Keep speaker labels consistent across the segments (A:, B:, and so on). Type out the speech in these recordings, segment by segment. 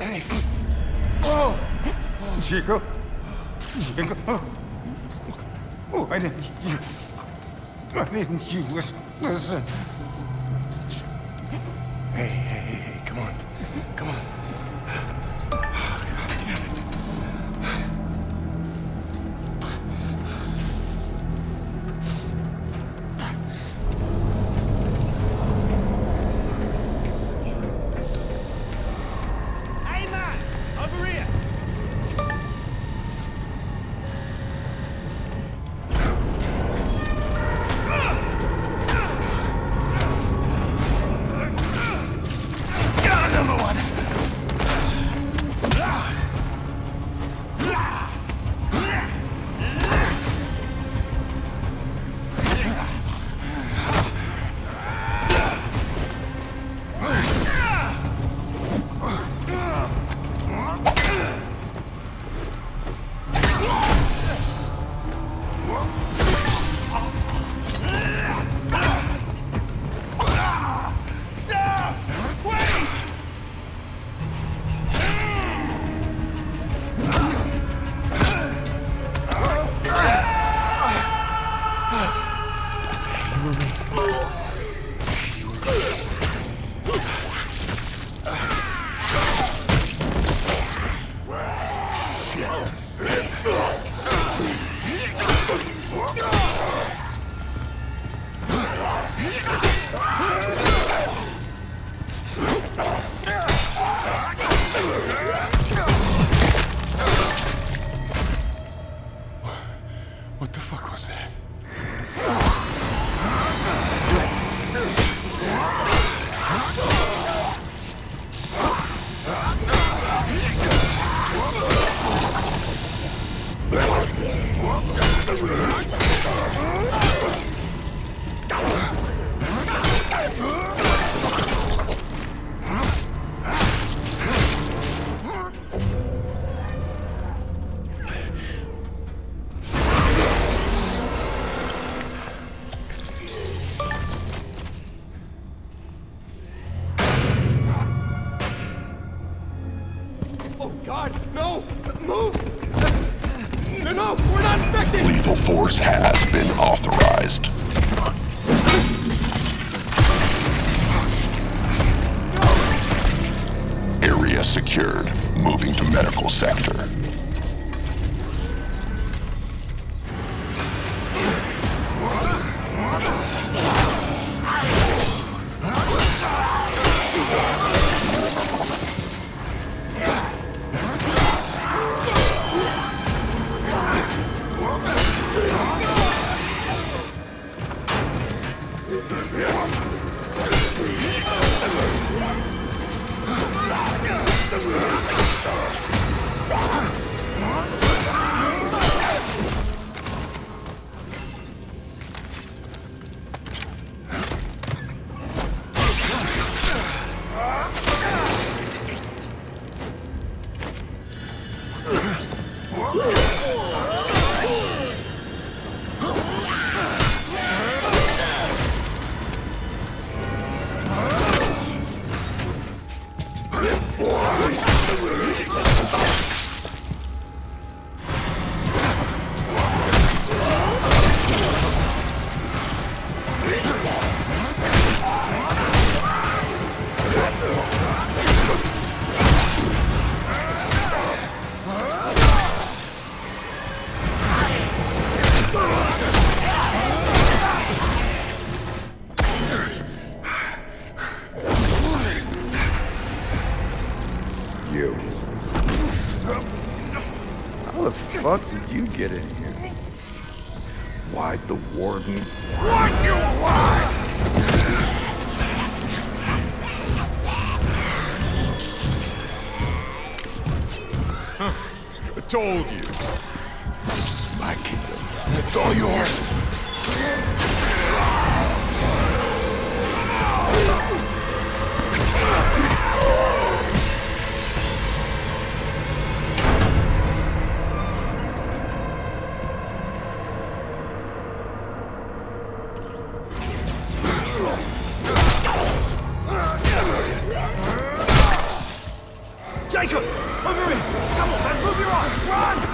A: Hey. Oh.
B: Chico. Chico. Oh, I didn't you. I didn't you listen. Listen.
A: Hey.
C: Jacob! Over here! Come on, man! Move your ass! Run!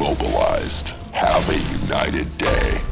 D: Mobilized. Have a united day.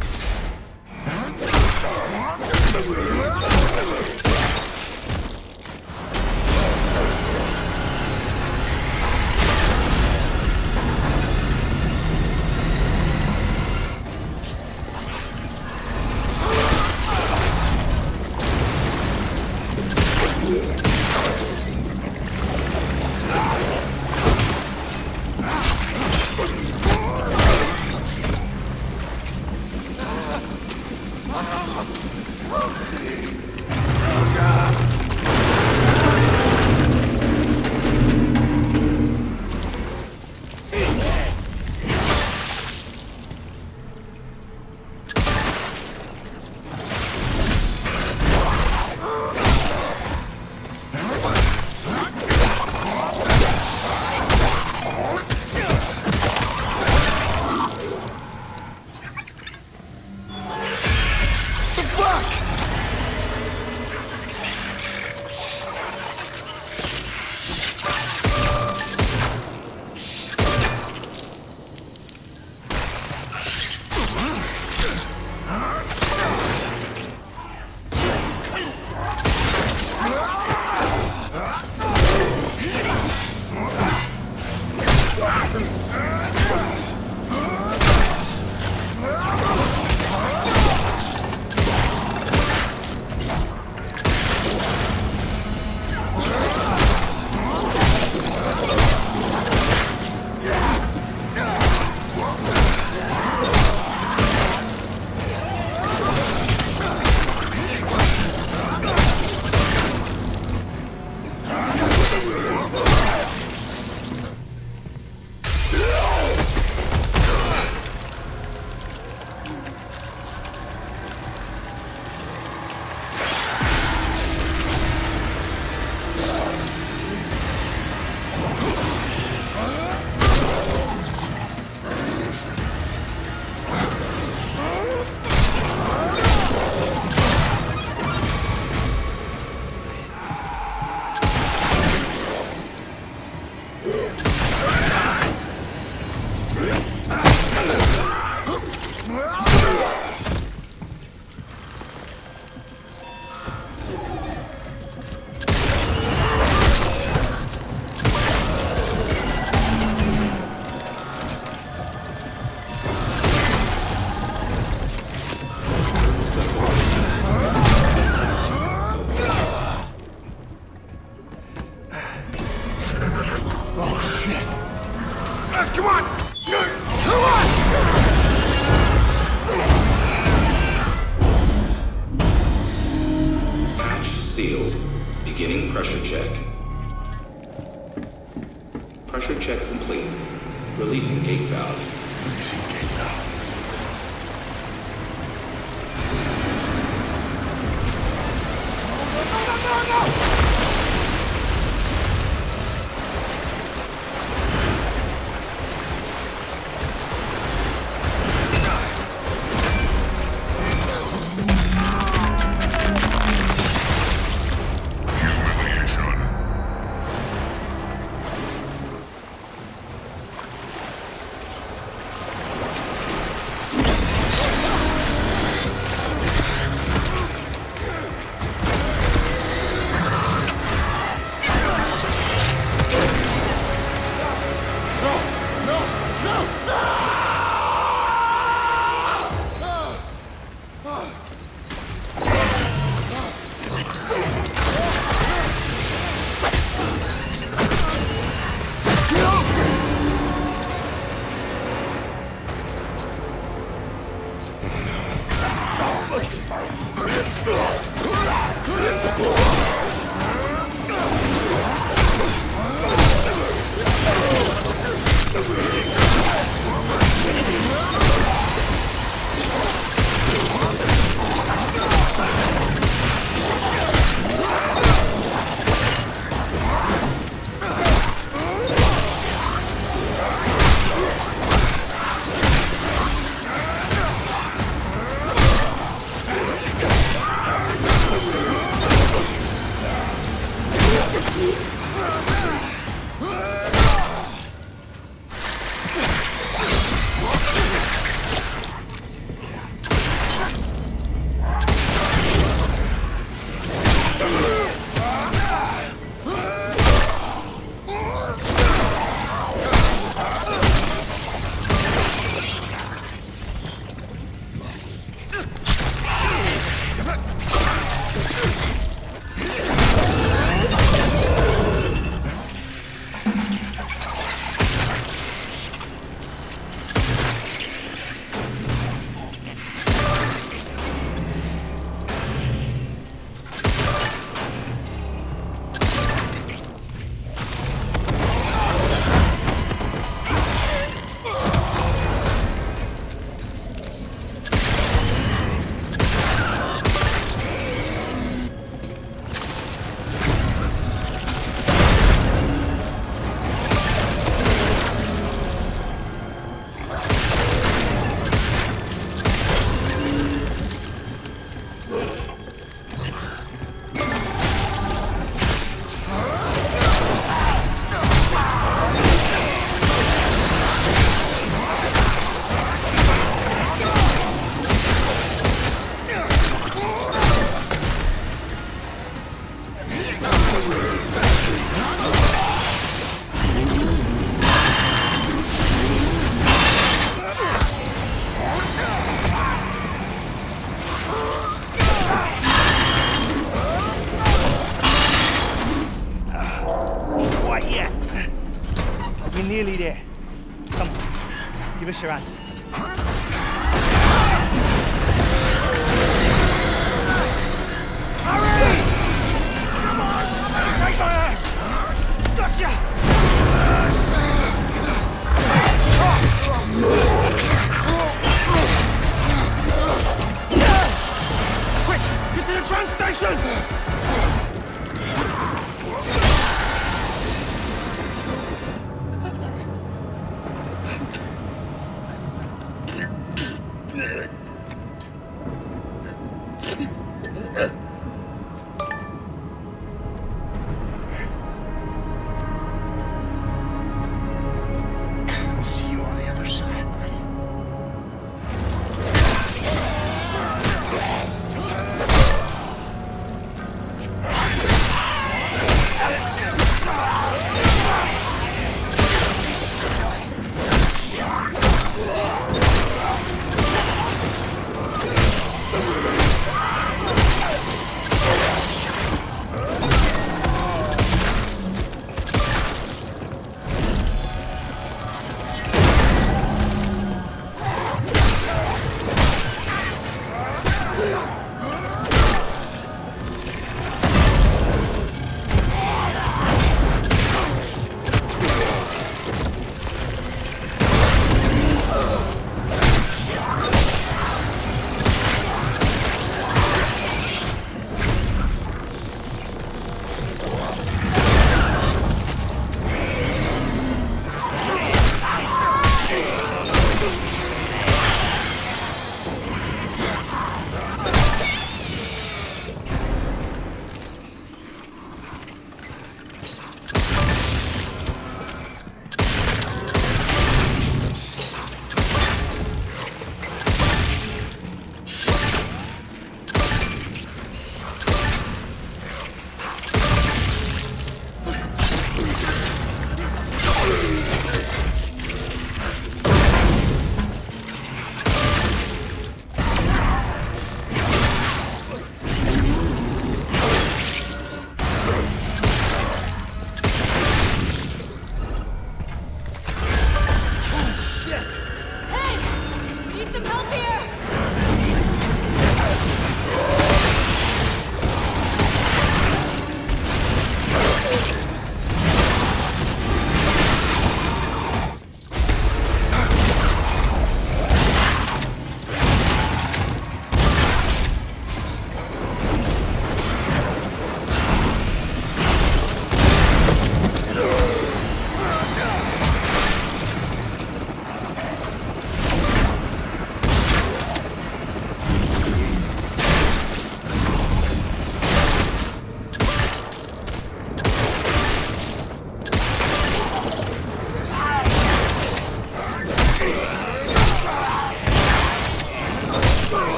C: Come on!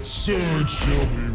E: But soon she'll.